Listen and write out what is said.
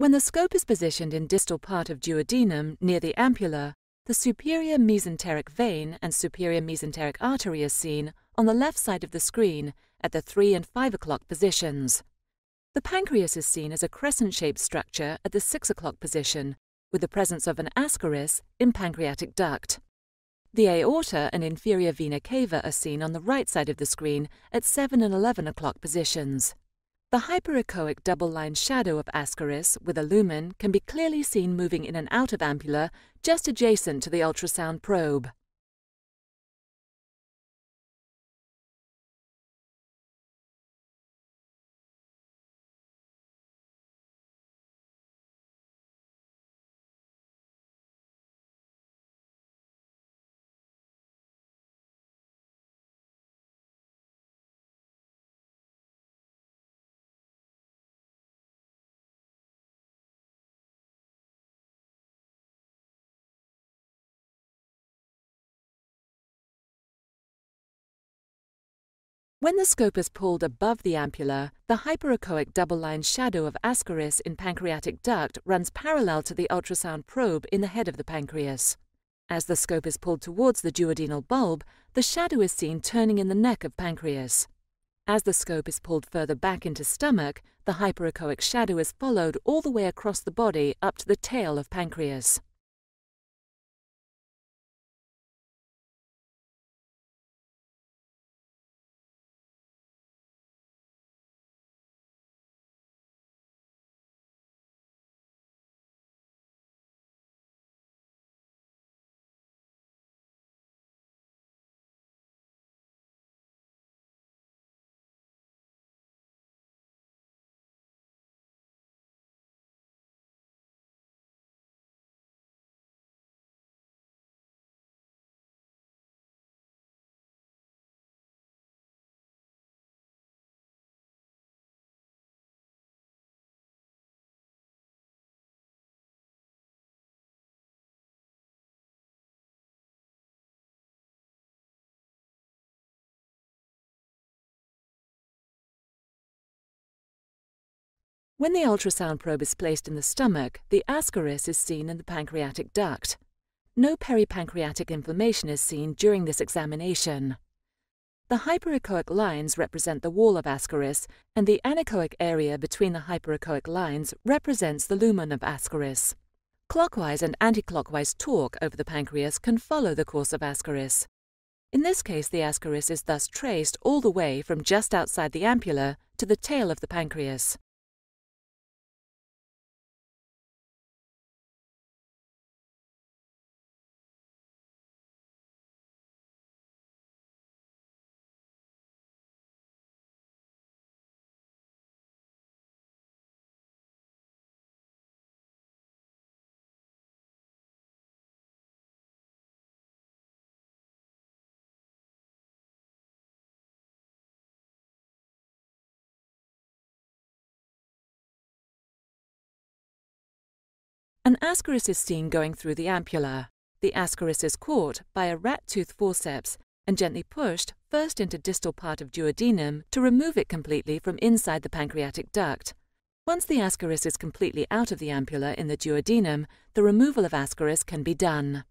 When the scope is positioned in distal part of duodenum near the ampulla, the superior mesenteric vein and superior mesenteric artery is seen on the left side of the screen at the 3 and 5 o'clock positions. The pancreas is seen as a crescent-shaped structure at the 6 o'clock position, with the presence of an ascaris in pancreatic duct. The aorta and inferior vena cava are seen on the right side of the screen at 7 and 11 o'clock positions. The hyperechoic double-lined shadow of ascaris with a lumen can be clearly seen moving in and out of ampulla just adjacent to the ultrasound probe. When the scope is pulled above the ampulla, the hyperechoic double-lined shadow of ascaris in pancreatic duct runs parallel to the ultrasound probe in the head of the pancreas. As the scope is pulled towards the duodenal bulb, the shadow is seen turning in the neck of pancreas. As the scope is pulled further back into stomach, the hyperechoic shadow is followed all the way across the body up to the tail of pancreas. When the ultrasound probe is placed in the stomach, the ascaris is seen in the pancreatic duct. No peripancreatic inflammation is seen during this examination. The hyperechoic lines represent the wall of ascaris, and the anechoic area between the hyperechoic lines represents the lumen of ascaris. Clockwise and anticlockwise torque over the pancreas can follow the course of ascaris. In this case, the ascaris is thus traced all the way from just outside the ampulla to the tail of the pancreas. An ascaris is seen going through the ampulla. The ascaris is caught by a rat tooth forceps and gently pushed first into distal part of duodenum to remove it completely from inside the pancreatic duct. Once the ascaris is completely out of the ampulla in the duodenum, the removal of ascaris can be done.